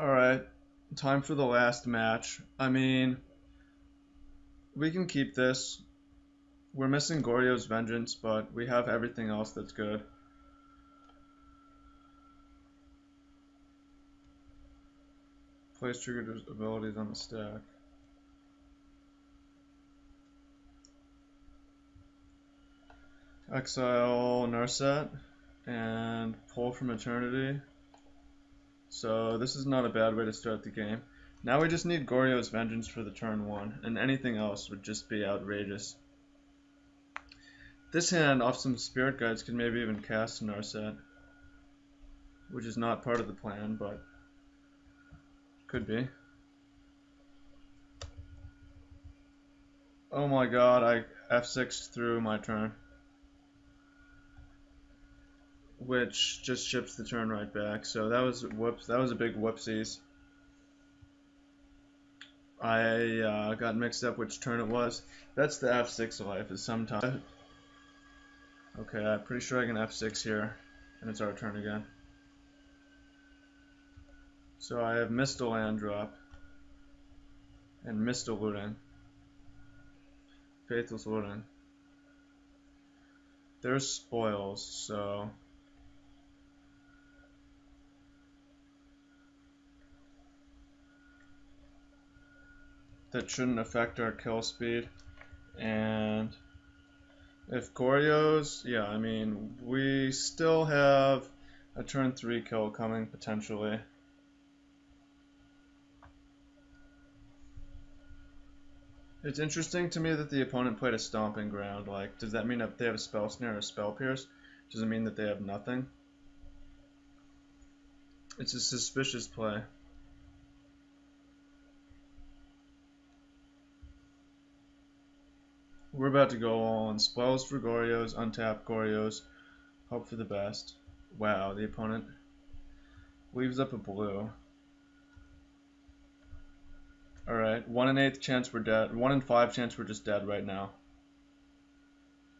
Alright, time for the last match. I mean, we can keep this. We're missing Goryo's Vengeance, but we have everything else that's good. Place triggered abilities on the stack. Exile Narset and pull from Eternity. So this is not a bad way to start the game. Now we just need Goryo's Vengeance for the turn 1, and anything else would just be outrageous. This hand, off some Spirit Guides, could maybe even cast Narset. Which is not part of the plan, but could be. Oh my god, I F6 through my turn which just ships the turn right back. So that was whoops. That was a big whoopsies. I uh, got mixed up which turn it was. That's the F6 life. Is sometimes. Okay, I'm pretty sure I can F6 here, and it's our turn again. So I have missed a land drop, and missed a looting. Faithless looting. There's spoils, so that shouldn't affect our kill speed. And if Goryo's, yeah, I mean, we still have a turn 3 kill coming potentially. It's interesting to me that the opponent played a Stomping Ground. Like, does that mean that they have a Spell Snare or a Spell Pierce? Does it mean that they have nothing? It's a suspicious play. We're about to go on spoils for Goryo's, untap Goryo's, hope for the best. Wow, the opponent leaves up a blue. Alright, 1 in 8 chance we're dead. 1 in 5 chance we're just dead right now.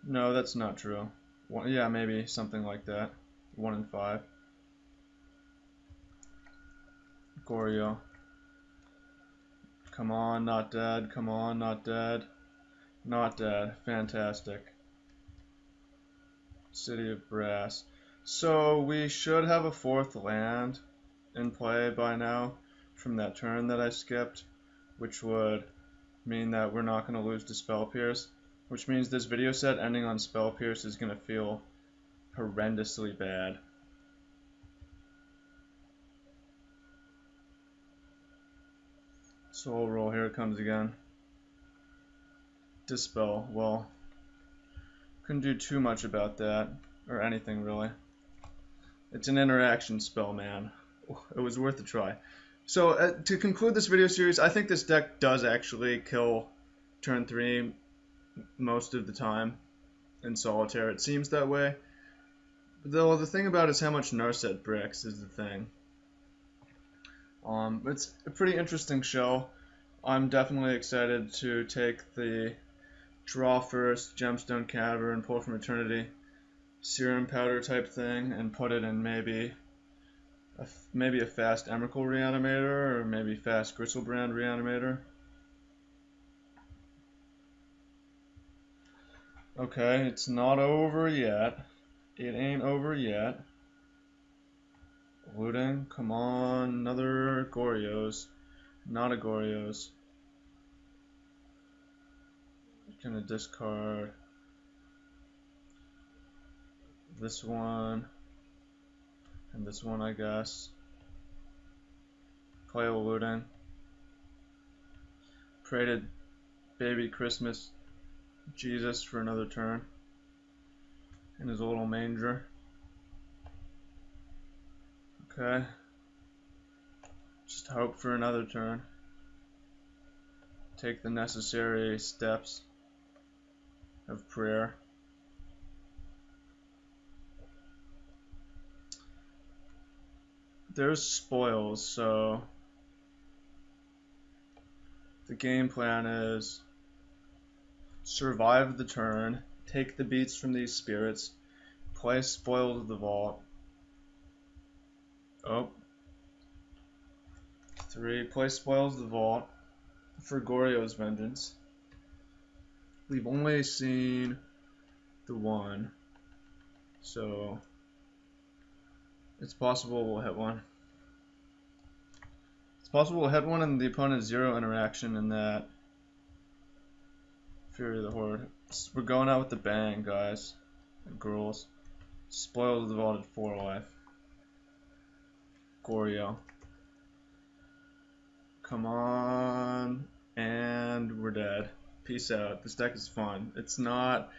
No, that's not true. One, yeah, maybe something like that. 1 in 5. Goryo. Come on, not dead. Come on, not dead. Not dead. Fantastic. City of Brass. So we should have a fourth land in play by now from that turn that I skipped, which would mean that we're not going to lose to Spell Pierce, which means this video set ending on Spell Pierce is going to feel horrendously bad. Soul Roll, here it comes again. Dispel, well, couldn't do too much about that, or anything really. It's an interaction spell, man. It was worth a try. So, uh, to conclude this video series, I think this deck does actually kill turn 3 most of the time in solitaire. It seems that way. Though the thing about is how much Narset bricks is the thing. Um, it's a pretty interesting show. I'm definitely excited to take the draw first, gemstone cavern, pull from eternity, serum powder type thing, and put it in maybe a, maybe a fast Emrakul reanimator or maybe fast Griselbrand reanimator. Okay, it's not over yet. It ain't over yet. Looting, come on, another Goryo's. Not a Goryo's gonna discard this one and this one I guess. Play Luden. To baby Christmas Jesus for another turn in his little manger. Okay. Just hope for another turn. Take the necessary steps of prayer. There's spoils, so the game plan is survive the turn, take the beats from these spirits, play spoil to the vault. Oh. Three, play Spoils of the Vault for Goryo's Vengeance. We've only seen the one, so it's possible we'll hit one. It's possible we'll hit one and the opponent zero interaction in that Fury of the Horde. We're going out with the bang, guys and girls. Spoils the vaulted 4 life. Goryo. Come on. And we're dead. Peace out. This deck is fun. It's not.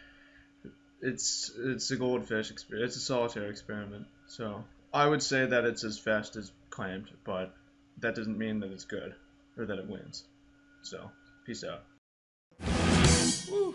It's it's a goldfish experience. It's a solitaire experiment. So I would say that it's as fast as claimed, but that doesn't mean that it's good or that it wins. So peace out. Woo.